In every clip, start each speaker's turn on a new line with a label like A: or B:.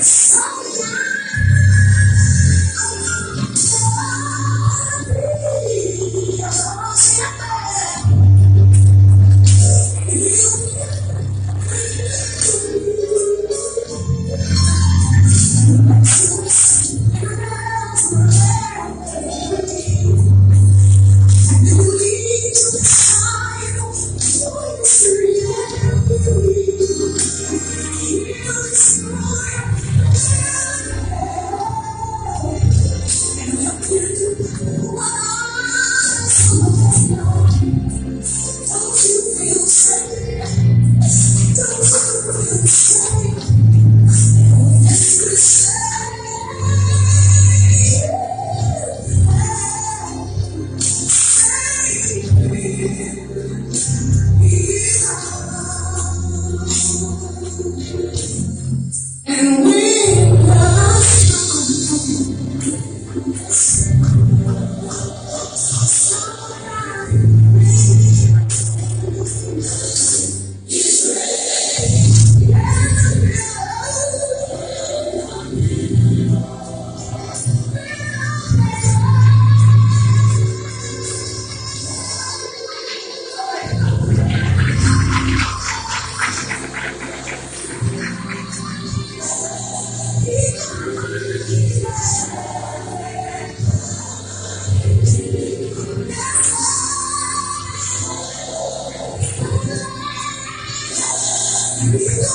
A: Stop! souls. Jesus.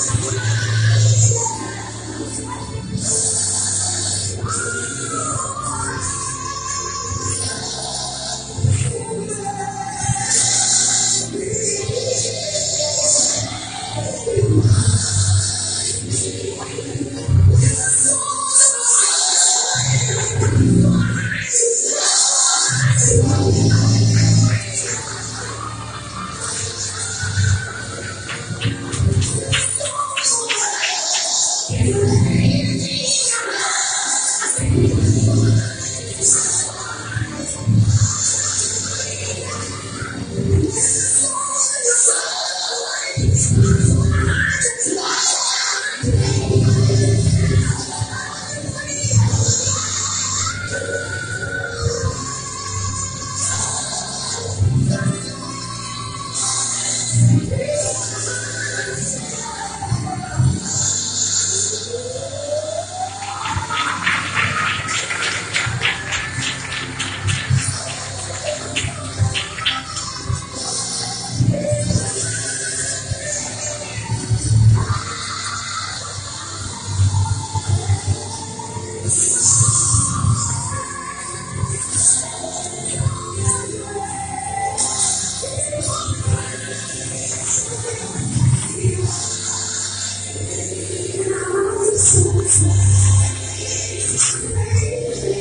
A: Thank you.